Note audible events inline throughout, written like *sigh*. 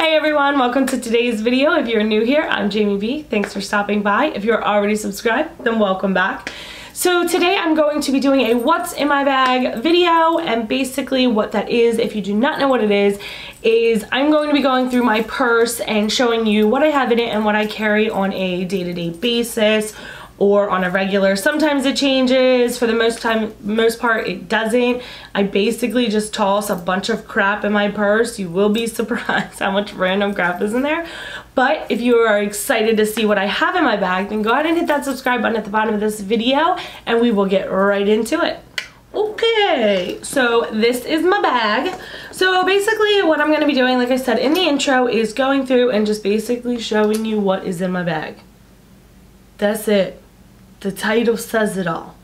Hey everyone, welcome to today's video. If you're new here, I'm Jamie Bee. Thanks for stopping by. If you're already subscribed, then welcome back. So today I'm going to be doing a what's in my bag video and basically what that is, if you do not know what it is, is I'm going to be going through my purse and showing you what I have in it and what I carry on a day-to-day -day basis or on a regular. Sometimes it changes, for the most time, most part it doesn't. I basically just toss a bunch of crap in my purse. You will be *laughs* surprised how much random crap is in there. But if you are excited to see what I have in my bag, then go ahead and hit that subscribe button at the bottom of this video and we will get right into it. Okay, so this is my bag. So basically what I'm gonna be doing, like I said in the intro, is going through and just basically showing you what is in my bag. That's it. The title says it all.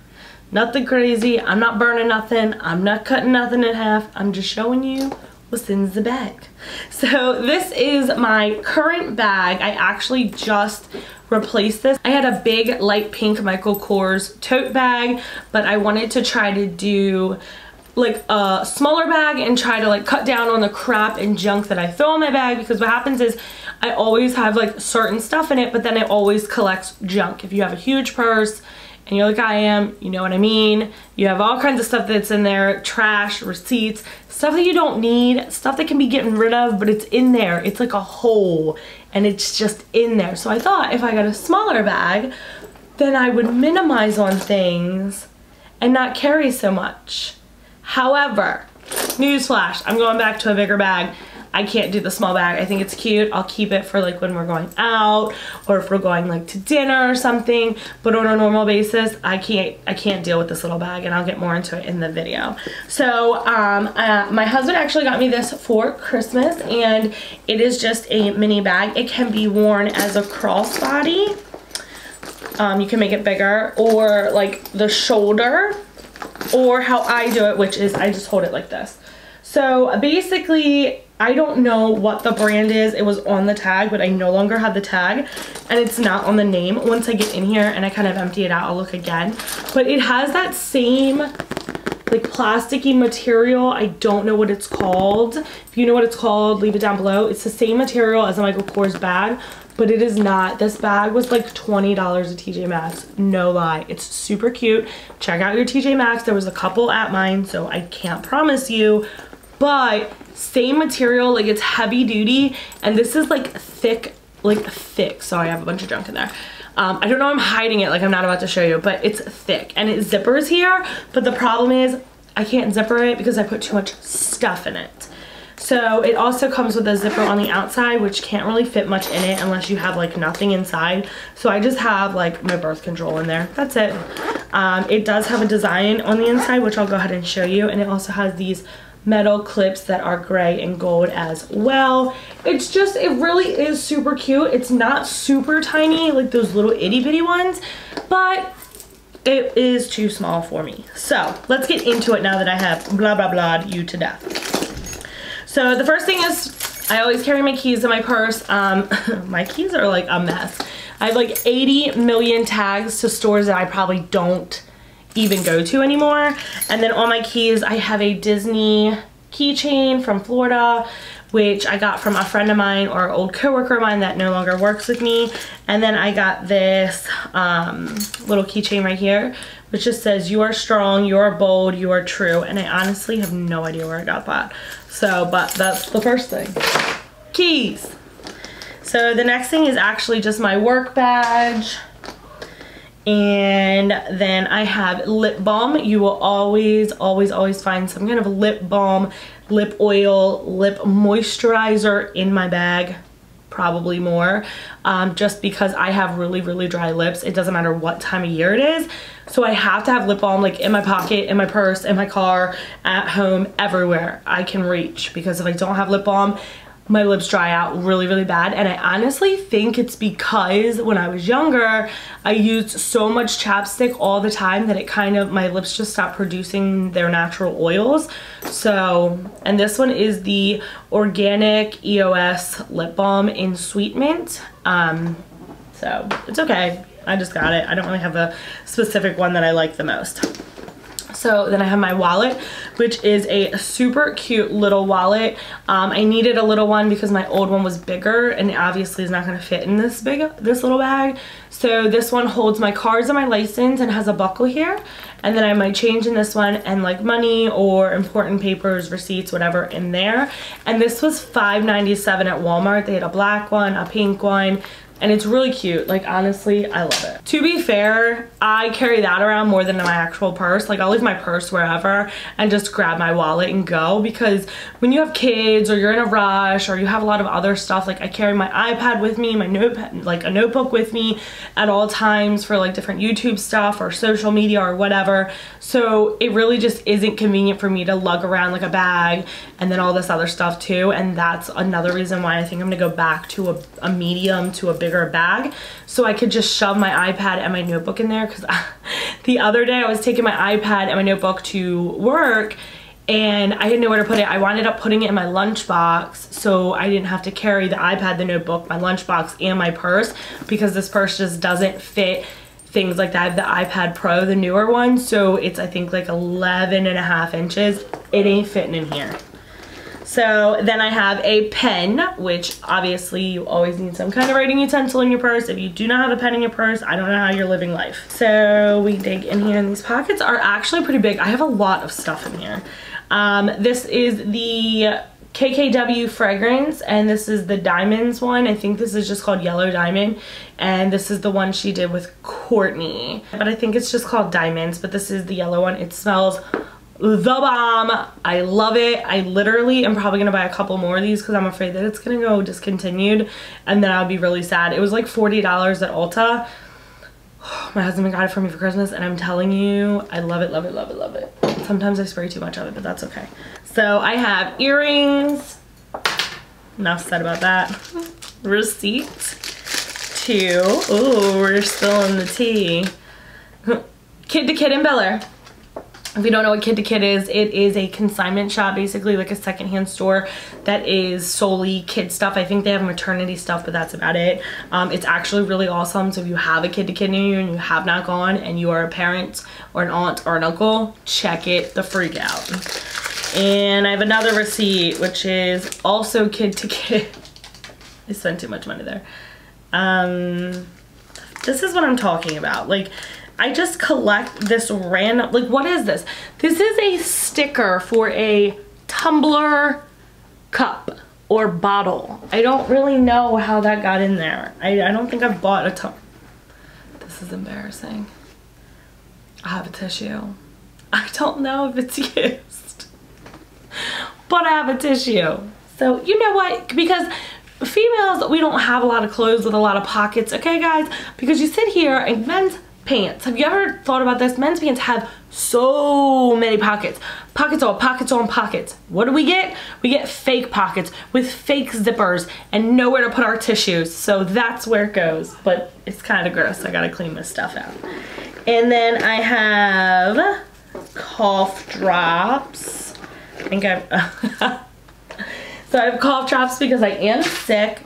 Nothing crazy. I'm not burning nothing. I'm not cutting nothing in half. I'm just showing you what's in the bag. So this is my current bag. I actually just replaced this. I had a big light pink Michael Kors tote bag, but I wanted to try to do like a smaller bag and try to like cut down on the crap and junk that I throw in my bag because what happens is I always have like certain stuff in it but then it always collects junk. If you have a huge purse and you're like I am, you know what I mean? You have all kinds of stuff that's in there, trash, receipts, stuff that you don't need, stuff that can be getting rid of but it's in there. It's like a hole and it's just in there. So I thought if I got a smaller bag then I would minimize on things and not carry so much. However, newsflash, I'm going back to a bigger bag. I can't do the small bag. I think it's cute. I'll keep it for like when we're going out or if we're going like to dinner or something. But on a normal basis, I can't I can't deal with this little bag and I'll get more into it in the video. So um, uh, my husband actually got me this for Christmas and it is just a mini bag. It can be worn as a crossbody. Um, you can make it bigger or like the shoulder or how I do it, which is I just hold it like this. So basically, I don't know what the brand is. It was on the tag, but I no longer have the tag and it's not on the name. Once I get in here and I kind of empty it out, I'll look again. But it has that same like plasticky material. I don't know what it's called. If you know what it's called, leave it down below. It's the same material as a Michael Kors bag, but it is not. This bag was like $20 at TJ Maxx. No lie. It's super cute. Check out your TJ Maxx. There was a couple at mine, so I can't promise you, but same material, like it's heavy duty, and this is like thick, like thick. Sorry, I have a bunch of junk in there. Um, I don't know I'm hiding it like I'm not about to show you, but it's thick and it zippers here, but the problem is I can't zipper it because I put too much stuff in it. So it also comes with a zipper on the outside, which can't really fit much in it unless you have like nothing inside. So I just have like my birth control in there. That's it. Um, it does have a design on the inside, which I'll go ahead and show you. And it also has these metal clips that are gray and gold as well. It's just, it really is super cute. It's not super tiny like those little itty bitty ones, but it is too small for me. So let's get into it now that I have blah blah blah you to death. So the first thing is I always carry my keys in my purse. Um, *laughs* my keys are like a mess. I have like 80 million tags to stores that I probably don't even go to anymore. And then on my keys, I have a Disney keychain from Florida, which I got from a friend of mine or old coworker of mine that no longer works with me. And then I got this um, little keychain right here, which just says, you are strong, you are bold, you are true. And I honestly have no idea where I got that. So, but that's the first thing. Keys. So the next thing is actually just my work badge. And then I have lip balm. You will always, always, always find some kind of lip balm, lip oil, lip moisturizer in my bag probably more um, just because I have really really dry lips it doesn't matter what time of year it is so I have to have lip balm like in my pocket in my purse in my car at home everywhere I can reach. Because if I don't have lip balm my lips dry out really really bad. And I honestly think it's because when I was younger I used so much chapstick all the time that it kind of my lips just stopped producing their natural oils. So and this one is the organic EOS lip balm in sweet mint um, so it's okay I just got it I don't really have a specific one that I like the most So then I have my wallet, which is a super cute little wallet. Um, I needed a little one because my old one was bigger and obviously is not gonna fit in this big, this little bag. So this one holds my cards and my license and has a buckle here. And then I might change in this one and like money or important papers, receipts, whatever in there. And this was $5.97 at Walmart. They had a black one, a pink one, and it's really cute. Like honestly, I love it. To be fair, I carry that around more than my actual purse. Like I'll leave my purse wherever and just grab my wallet and go because when you have kids or you're in a rush or you have a lot of other stuff, like I carry my iPad with me, my notepad, like a notebook with me at all times for like different YouTube stuff or social media or whatever. So it really just isn't convenient for me to lug around like a bag and then all this other stuff too. And that's another reason why I think I'm gonna go back to a, a medium to a bigger bag so I could just shove my iPad and my notebook in there because *laughs* the other day I was taking my iPad and my notebook to work and I didn't know where to put it. I wound up putting it in my lunchbox so I didn't have to carry the iPad, the notebook, my lunchbox, and my purse because this purse just doesn't fit things like that. the iPad Pro, the newer one, so it's I think like 11 and a half inches. It ain't fitting in here. So then I have a pen, which obviously you always need some kind of writing utensil in your purse. If you do not have a pen in your purse, I don't know how you're living life. So we dig in here and these pockets are actually pretty big. I have a lot of stuff in here. Um, this is the KKW fragrance and this is the diamonds one. I think this is just called Yellow Diamond and this is the one she did with Kourtney. But I think it's just called diamonds but this is the yellow one. It smells the bomb. I love it. I literally am probably gonna buy a couple more of these because I'm afraid that it's gonna go discontinued and then I'll be really sad. It was like $40 at Ulta. *sighs* My husband got it for me for Christmas and I'm telling you, I love it, love it, love it, love it. Sometimes I spray too much of it, but that's okay. So I have earrings. Enough said about that. Receipt. Two. Oh, we're still in the tea. *laughs* Kid to Kid in Bel Air. If you don't know what Kid to Kid is, it is a consignment shop, basically like a secondhand store that is solely kid stuff. I think they have maternity stuff, but that's about it. Um, it's actually really awesome. So if you have a Kid to Kid near you and you have not gone and you are a parent or an aunt or an uncle, check it the freak out. And I have another receipt, which is also Kid to Kid. *laughs* I spent too much money there. Um, this is what I'm talking about. Like, I just collect this random, like what is this? This is a sticker for a tumbler cup or bottle. I don't really know how that got in there. I, I don't think I've bought a tumbler. This is embarrassing. I have a tissue. *laughs* I don't know if it's *laughs* used, but I have a tissue. So you know what, because females, we don't have a lot of clothes with a lot of pockets, okay guys? Because you sit here and men's pants. Have you ever thought about this? Men's pants have so many pockets. Pockets on pockets on pockets. What do we get? We get fake pockets with fake zippers and nowhere to put our tissues. So that's where it goes. But it's kind of gross. I gotta clean this stuff out. And then I have cough drops. I think I've... *laughs* so I have cough drops because I am sick.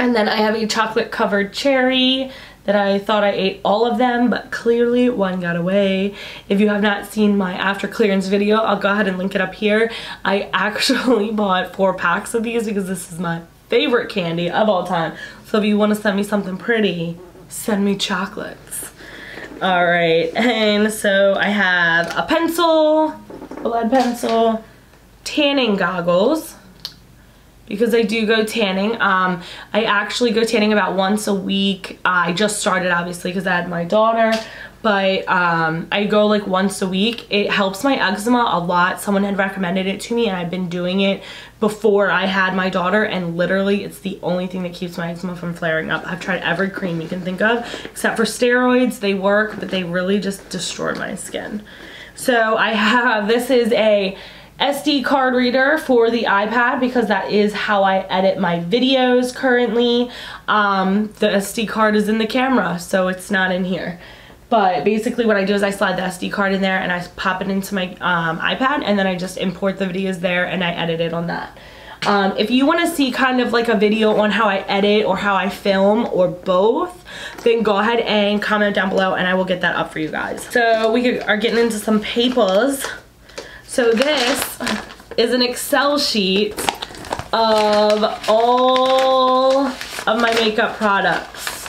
And then I have a chocolate covered cherry that I thought I ate all of them, but clearly one got away. If you have not seen my after clearance video, I'll go ahead and link it up here. I actually *laughs* bought four packs of these because this is my favorite candy of all time. So if you want to send me something pretty, send me chocolates. All right, *laughs* and so I have a pencil, a lead pencil, tanning goggles, because I do go tanning. Um, I actually go tanning about once a week. I just started obviously because I had my daughter, but um, I go like once a week. It helps my eczema a lot. Someone had recommended it to me and I've been doing it before I had my daughter and literally it's the only thing that keeps my eczema from flaring up. I've tried every cream you can think of except for steroids. They work, but they really just destroy my skin. So I have, this is a SD card reader for the iPad because that is how I edit my videos currently. Um, the SD card is in the camera, so it's not in here. But basically what I do is I slide the SD card in there and I pop it into my um, iPad and then I just import the videos there and I edit it on that. Um, if you want to see kind of like a video on how I edit or how I film or both, then go ahead and comment down below and I will get that up for you guys. So we are getting into some papers. So this is an Excel sheet of all of my makeup products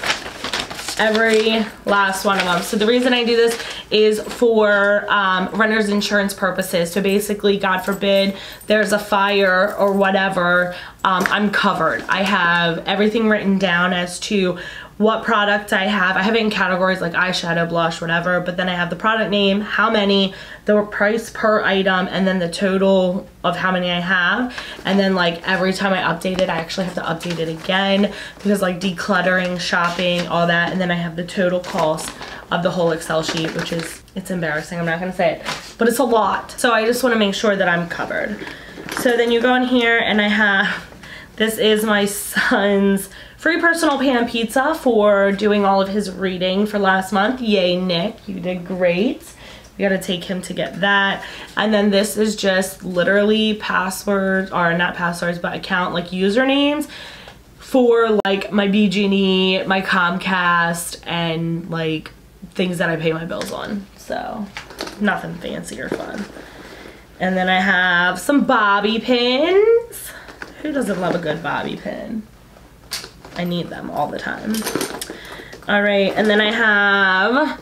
every last one of them. So the reason I do this is for um, renter's insurance purposes. So basically, God forbid, there's a fire or whatever, um, I'm covered. I have everything written down as to what product I have. I have it in categories like eyeshadow, blush, whatever, but then I have the product name, how many, the price per item, and then the total of how many I have. And then like every time I update it, I actually have to update it again because like decluttering, shopping, all that. And then I have the total cost of the whole Excel sheet, which is, it's embarrassing, I'm not gonna say it, but it's a lot. So I just wanna make sure that I'm covered. So then you go in here and I have, this is my son's Free personal pan pizza for doing all of his reading for last month. Yay, Nick, you did great. We gotta take him to get that. And then this is just literally passwords, or not passwords, but account like usernames for like my BG&E, my Comcast, and like things that I pay my bills on. So nothing fancy or fun. And then I have some bobby pins. Who doesn't love a good bobby pin? I need them all the time. All right, and then I have,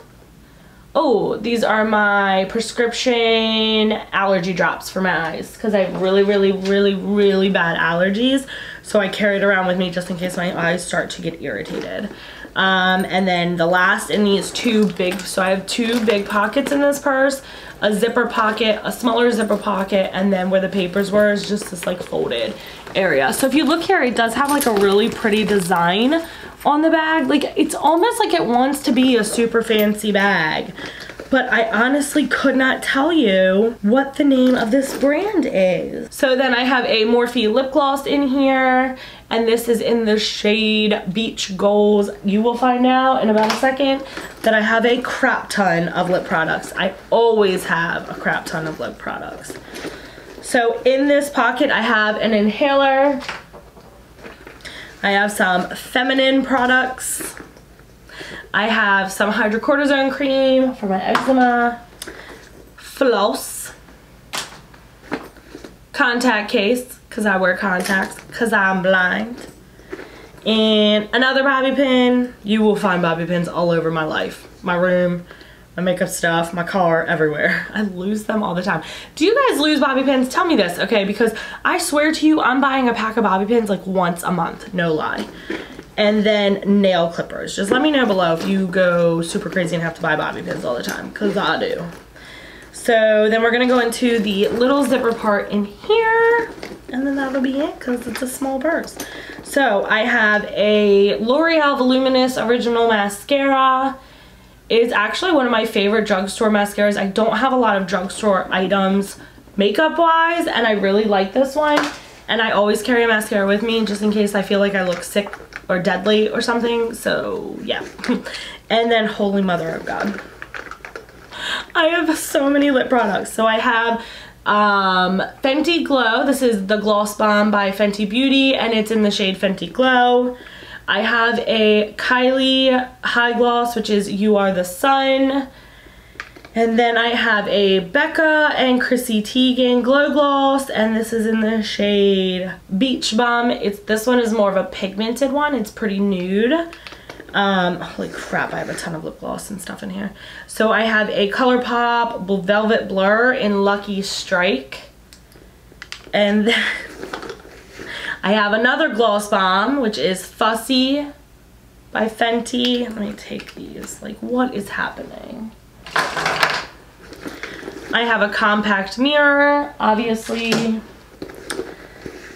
oh, these are my prescription allergy drops for my eyes because I have really, really, really, really bad allergies. So I carry it around with me just in case my eyes start to get irritated. Um, and then the last in these two big, so I have two big pockets in this purse, a zipper pocket, a smaller zipper pocket, and then where the papers were is just this like folded area. So if you look here, it does have like a really pretty design on the bag. Like it's almost like it wants to be a super fancy bag. But I honestly could not tell you what the name of this brand is. So then I have a Morphe lip gloss in here. And this is in the shade Beach Goals. You will find out in about a second that I have a crap ton of lip products. I always have a crap ton of lip products. So in this pocket, I have an inhaler. I have some feminine products. I have some hydrocortisone cream for my eczema. Floss. Contact case, because I wear contacts, because I'm blind. And another bobby pin. You will find bobby pins all over my life. My room, my makeup stuff, my car, everywhere. *laughs* I lose them all the time. Do you guys lose bobby pins? Tell me this, okay? Because I swear to you, I'm buying a pack of bobby pins like once a month, no lie. And then nail clippers. Just let me know below if you go super crazy and have to buy bobby pins all the time, because I do. So then we're gonna go into the little zipper part in here, and then that'll be it, because it's a small purse. So I have a L'Oreal Voluminous Original Mascara, It's actually one of my favorite drugstore mascaras. I don't have a lot of drugstore items makeup wise and I really like this one. And I always carry a mascara with me just in case I feel like I look sick or deadly or something. So yeah. *laughs* and then Holy Mother of God. I have so many lip products. So I have um, Fenty Glow. This is the Gloss Bomb by Fenty Beauty and it's in the shade Fenty Glow. I have a Kylie High Gloss, which is You Are the Sun. And then I have a Becca and Chrissy Teigen Glow Gloss, and this is in the shade Beach Bum. It's This one is more of a pigmented one. It's pretty nude. Um, holy crap, I have a ton of lip gloss and stuff in here. So I have a ColourPop Velvet Blur in Lucky Strike. And *laughs* I have another gloss bomb, which is Fussy by Fenty. Let me take these. Like, what is happening? I have a compact mirror, obviously.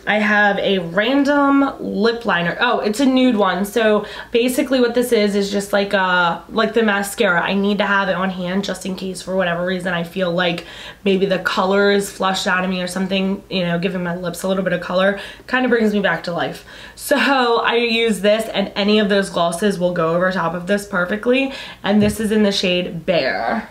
I have a random lip liner. Oh, it's a nude one. So basically what this is, is just like a, like the mascara. I need to have it on hand just in case for whatever reason I feel like maybe the color is flushed out of me or something, you know, giving my lips a little bit of color kind of brings me back to life. *laughs* So I use this and any of those glosses will go over top of this perfectly. And this is in the shade Bare.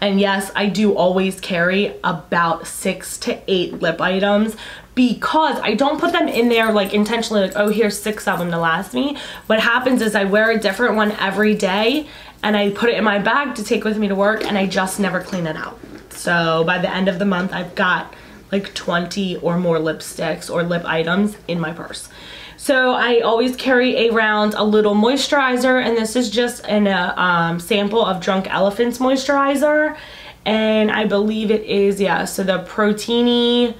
And yes, I do always carry about six to eight lip items because I don't put them in there like intentionally like, oh, here's six of them to last me. What happens is I wear a different one every day and I put it in my bag to take with me to work and I just never clean it out. So by the end of the month, I've got like 20 or more lipsticks or lip items in my purse. So I always carry around a little moisturizer and this is just an, um, sample of Drunk Elephant's moisturizer. And I believe it is, yeah, so the Protini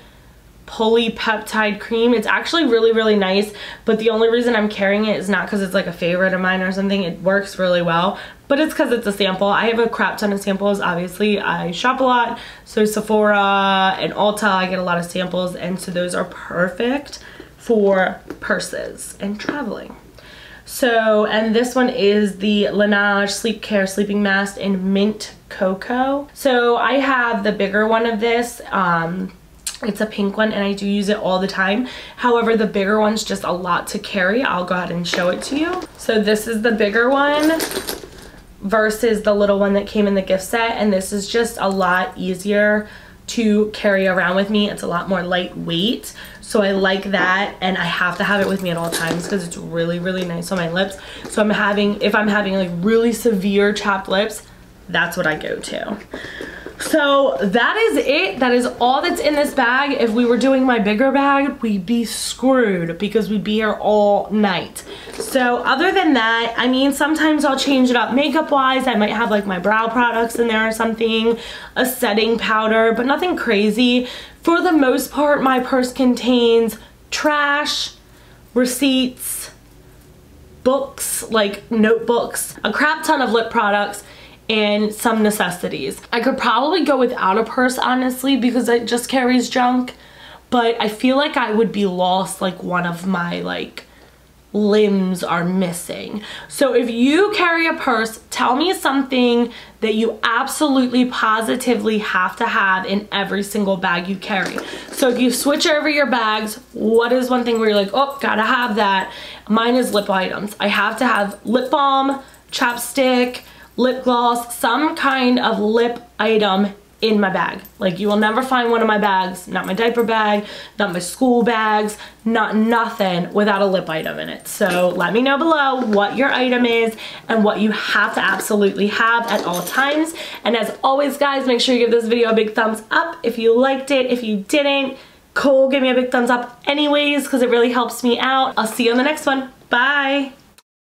polypeptide cream. It's actually really, really nice, but the only reason I'm carrying it is not because it's like a favorite of mine or something. It works really well, but it's because it's a sample. I have a crap ton of samples. Obviously, I shop a lot, so Sephora and Ulta, I get a lot of samples, and so those are perfect for purses and traveling. So, and this one is the Laneige Sleep Care Sleeping Mask in Mint Cocoa. So I have the bigger one of this. Um, it's a pink one and I do use it all the time. However, the bigger one's just a lot to carry. I'll go ahead and show it to you. So this is the bigger one versus the little one that came in the gift set. And this is just a lot easier to carry around with me. It's a lot more lightweight. So I like that and I have to have it with me at all times because it's really, really nice on my lips. So I'm having, if I'm having like really severe chapped lips, that's what I go to. So that is it. That is all that's in this bag. If we were doing my bigger bag, we'd be screwed because we'd be here all night. So other than that, I mean, sometimes I'll change it up makeup wise. I might have like my brow products in there or something, a setting powder, but nothing crazy. For the most part, my purse contains trash, receipts, books, like notebooks, a crap ton of lip products, and some necessities. I could probably go without a purse honestly because it just carries junk but I feel like I would be lost like one of my like limbs are missing. So if you carry a purse, tell me something that you absolutely positively have to have in every single bag you carry. So if you switch over your bags, what is one thing where you're like, oh, gotta have that? Mine is lip items. I have to have lip balm, chapstick, lip gloss, some kind of lip item in my bag. Like you will never find one of my bags, not my diaper bag, not my school bags, not nothing without a lip item in it. So let me know below what your item is and what you have to absolutely have at all times. And as always guys, make sure you give this video a big thumbs up if you liked it. If you didn't, cool, give me a big thumbs up anyways because it really helps me out. I'll see you on the next one. Bye.